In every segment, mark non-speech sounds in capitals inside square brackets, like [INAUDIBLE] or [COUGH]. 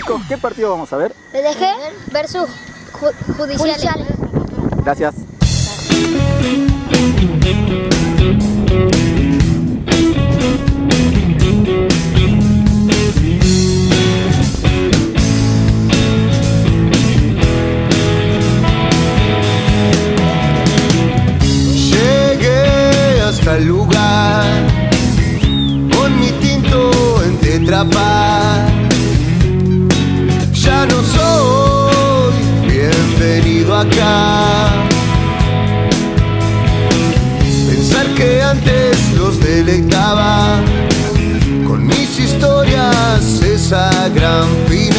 chicos, ¿qué partido vamos a ver? PDG versus ju judiciales. Gracias. Llegué hasta el lugar con mi tinto en tetrapar. No soy bienvenido acá. Pensar que antes los deleitaba con mis historias esa gran final.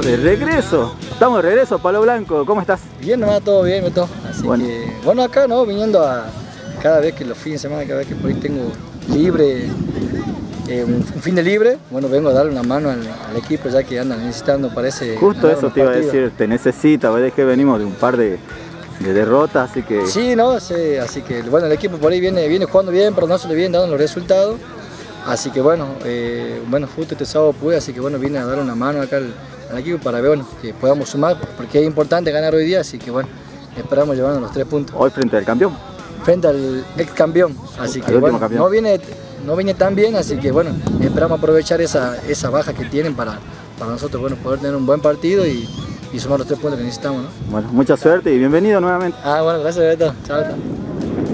Estamos de regreso. Estamos de regreso, Palo Blanco. ¿Cómo estás? Bien, nomás todo bien. Así Bueno. que, bueno, acá, ¿no? Viniendo a cada vez que los fines de semana, cada vez que por ahí tengo libre, eh, un, fin de libre, bueno, vengo a darle una mano al, al equipo ya que andan necesitando, parece. Justo eso te iba a decir, te necesita, ves que venimos de un par de, de derrotas, así que Sí, ¿no? Sí, así que, bueno, el equipo por ahí viene, viene jugando bien, pero no se le vienen dando los resultados. Así que, bueno, eh, bueno, justo este sábado pude, así que, bueno, vine a dar una mano acá al, equipo para ver, bueno, que podamos sumar, porque es importante ganar hoy día, así que, bueno, esperamos llevarnos los tres puntos. hoy frente al campeón. frente al ex campeón. Así que bueno, campeón. no viene, no viene tan bien, así que bueno, esperamos aprovechar esa, esa baja que tienen para, para nosotros bueno, poder tener un buen partido y, y sumar los tres puntos que necesitamos. ¿no? Bueno, mucha suerte y bienvenido nuevamente. Ah, bueno, gracias Beto. Chao.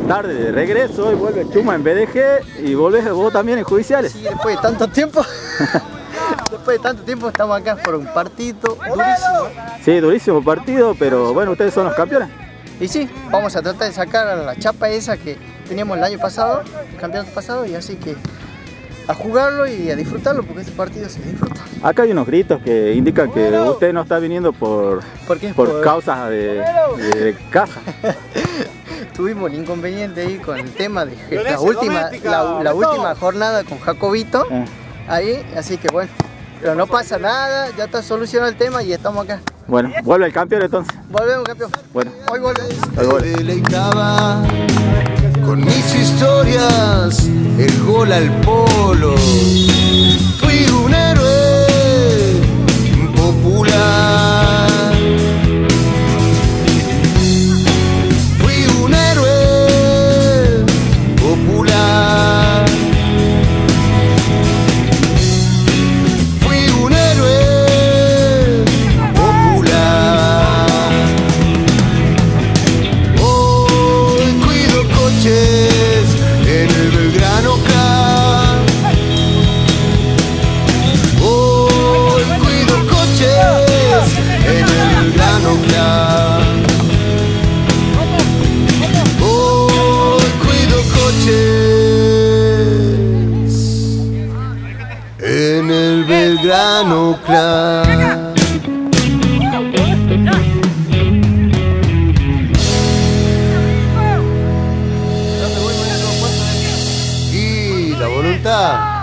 Tarde de regreso, hoy vuelve Chuma en BDG y volvés vos también en judiciales. Sí, después de tanto tiempo, [LAUGHS] después de tanto tiempo estamos acá por un partido durísimo. Sí, durísimo partido, pero bueno, ustedes son los campeones. Y sí, vamos a tratar de sacar a la chapa esa que teníamos el año pasado, el campeonato pasado, y así que a jugarlo y a disfrutarlo, porque este partido se disfruta. Acá hay unos gritos que indican que usted no está viniendo por, ¿Por qué? por Por- causas de, de casa. [LAUGHS] Tuvimos un inconveniente ahí con el tema de la última, la, la última jornada con Jacobito, Eh, ahí, así que bueno, pero no pasa nada, ya está solucionado el tema y estamos acá. Bueno, vuelve el campeón entonces. Volvemos, campeón. Bueno, Hoy volvemos. deleitaba con mis historias, el gol al polo. Fui un héroe popular. Y la voluntad.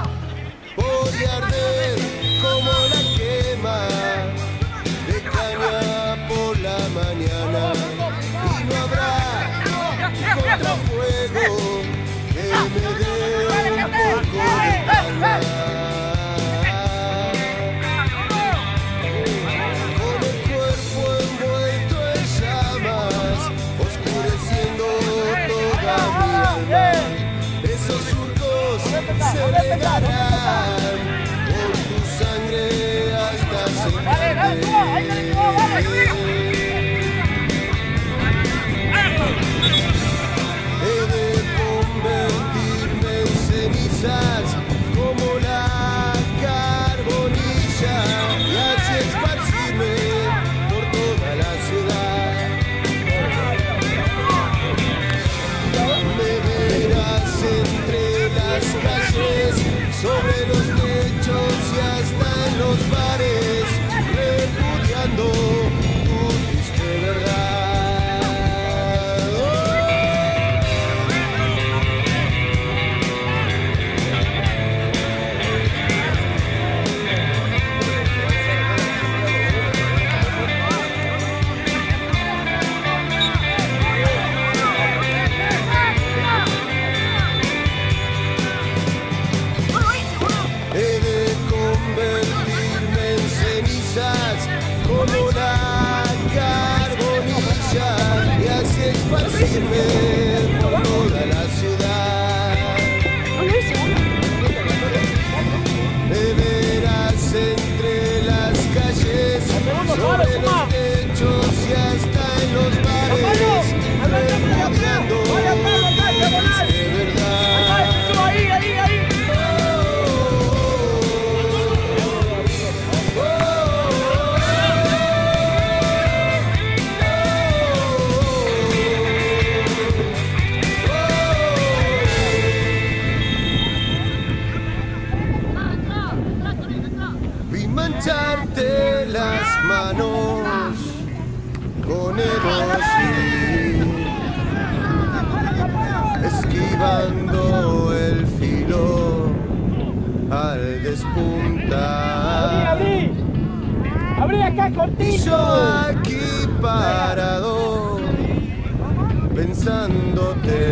Pensándote,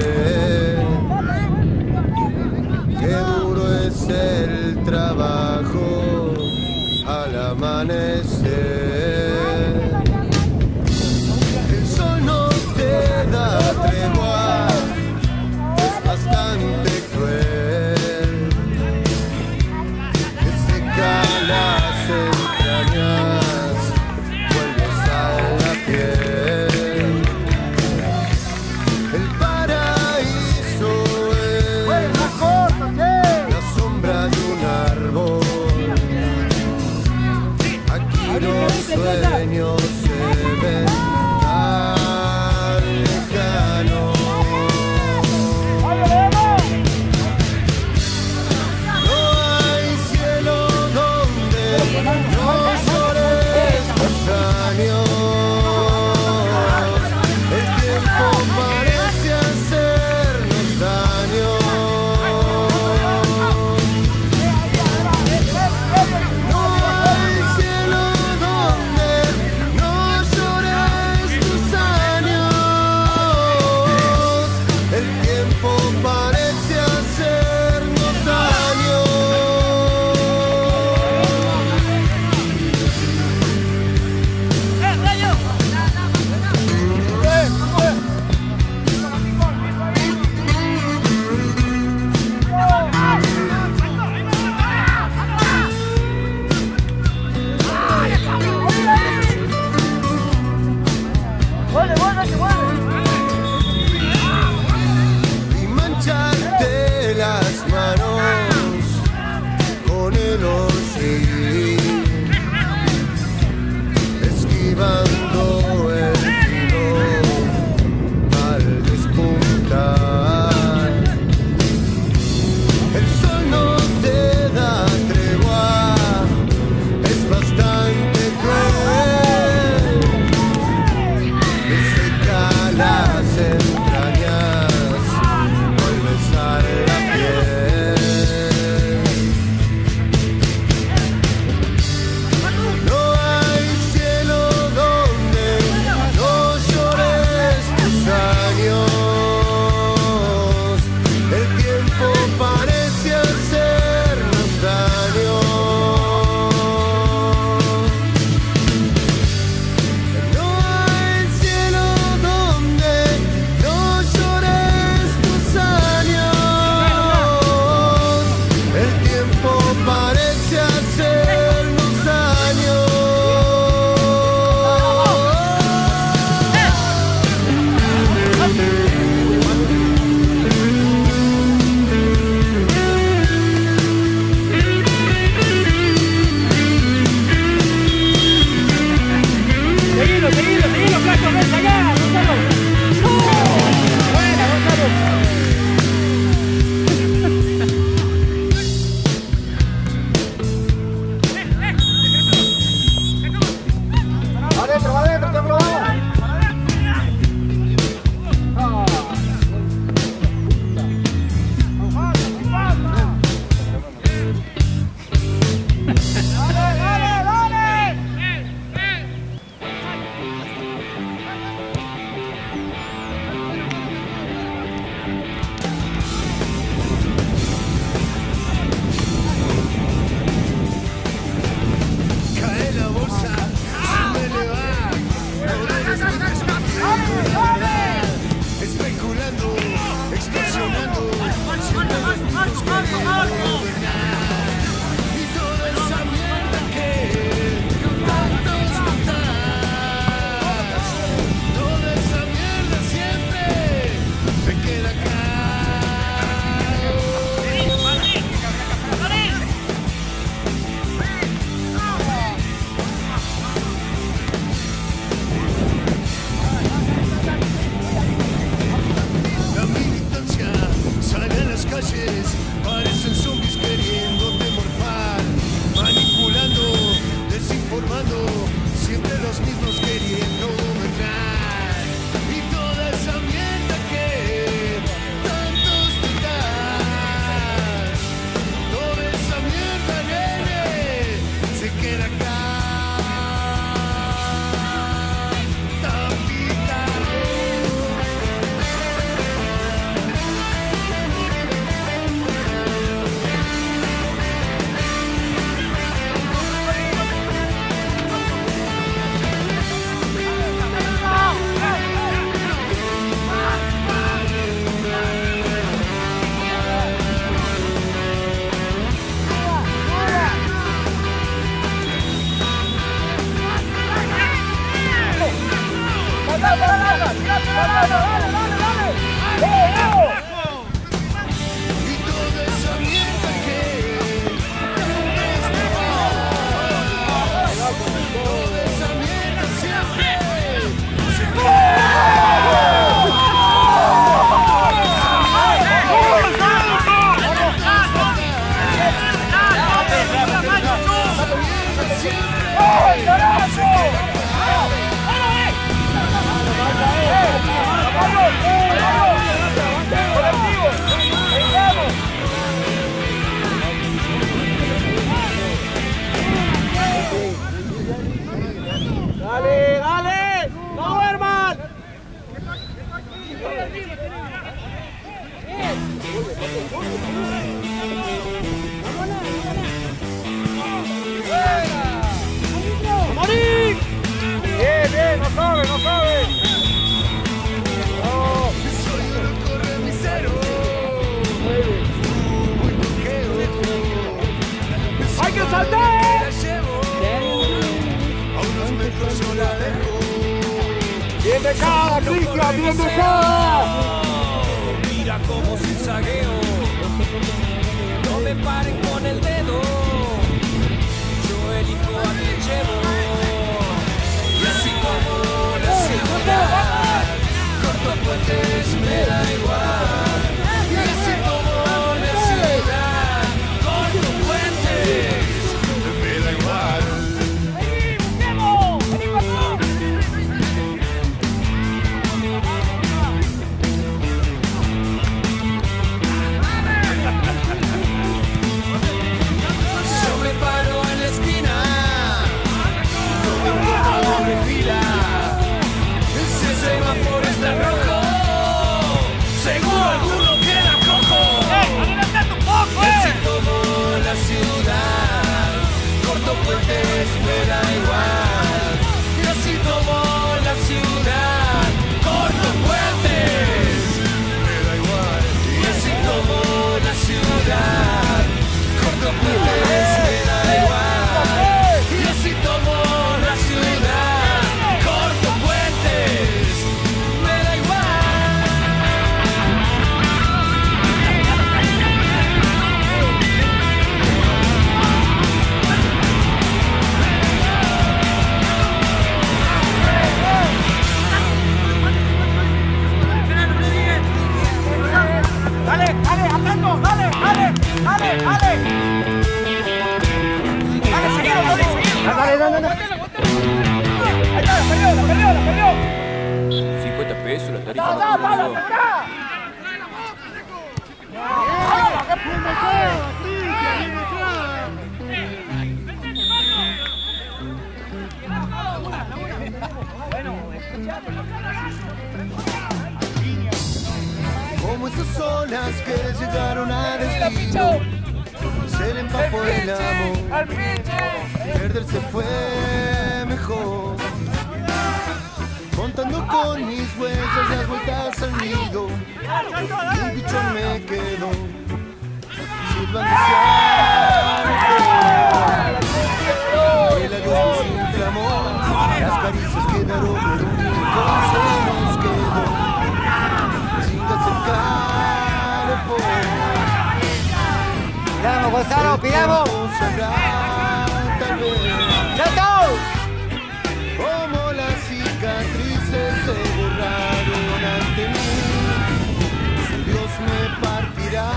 qué duro es el trabajo al amanecer. Cristian! ¡Bien dejada! Mira cómo sin zagueo. No me paren con el dedo. Yo elijo a quien llevo. Y así como la ciudad, corto puentes me da igual. Perderse fue mejor. Contando con mis huellas las vueltas al nido Un bicho me quedó. El adiós nos inflamó Las caricias quedaron en un rincón Se nos quedó sin acercar el Pidamos, Gonzalo, pidamos. Como las cicatrices se borraron ante mí. Si Dios me partirá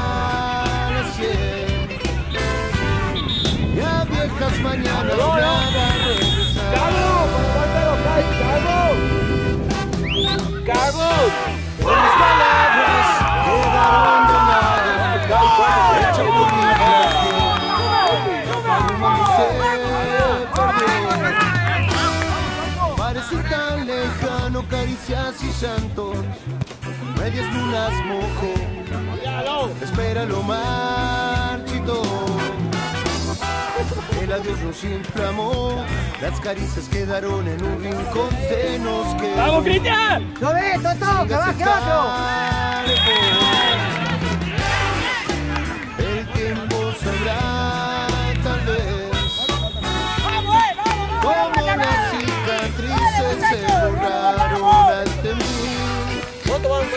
la viejas mañanas. Por mis palabras quedaron llantos, medias lunas mojo, espera lo marchito. El adiós nos inflamó, las caricias quedaron en un rincón, se nos quedó. ¡Vamos, Cristian! ¡Lo ves, Toto! ¡Que otro!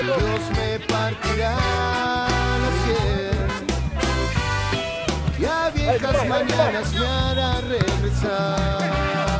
Dios me partirá la sien y a viejas mañanas me hará regresar.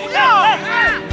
Pichi,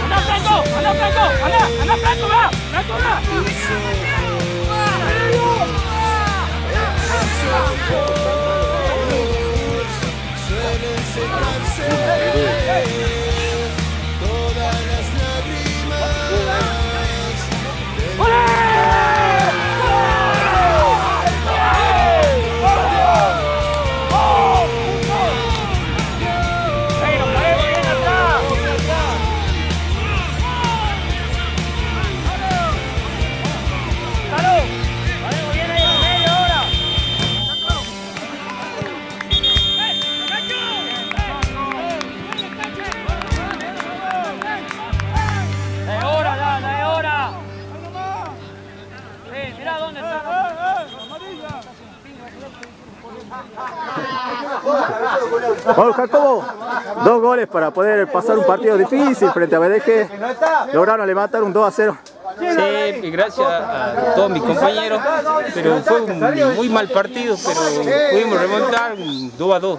安娜，再高！安娜，再高！安娜，安娜，再高吧！再高吧！Vamos, Jacobo. Dos goles para poder pasar un partido difícil frente a BDG. Lograron levantar un 2 a 0. Sí, gracias a todos mis compañeros, pero fue un muy mal partido, pero pudimos remontar un 2 a 2,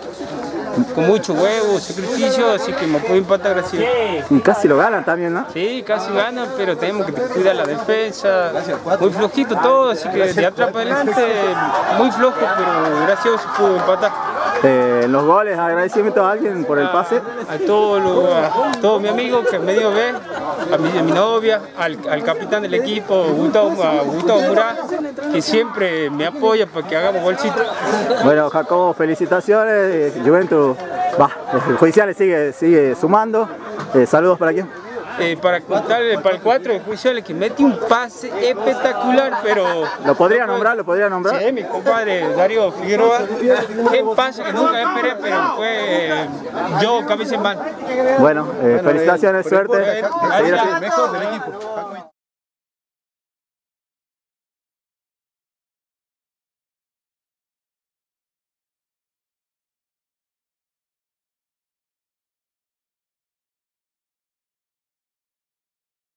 con mucho huevo, sacrificio, así que me pude empatar gracias. Y casi lo ganan también, ¿no? Sí, casi ganan, pero tenemos que cuidar la defensa, muy flojito todo, así que de atrás para adelante muy flojo, pero gracias se pudo empatar. Eh, los goles, agradecimiento a alguien por el pase. A todos los- a todos mis amigos que me dio ver, a mi, a mi novia, al, al capitán del equipo, Gustavo, a Gustavo Murat, que siempre me apoya para que hagamos golcito. Bueno, Jacobo, felicitaciones. Juventus, va, el judicial sigue, sigue sumando. Eh, saludos para quién. Eh, para contarle para el 4 de juiciales que metí un pase espectacular, pero... ¿Lo podría nombrar? ¿Lo podría nombrar? Sí, mi compadre Darío Figueroa, qué pase que nunca esperé, pero fue eh, yo cabeza en mano. Bueno, eh, felicitaciones, suerte. Gracias. Seguir así. Mejor del equipo.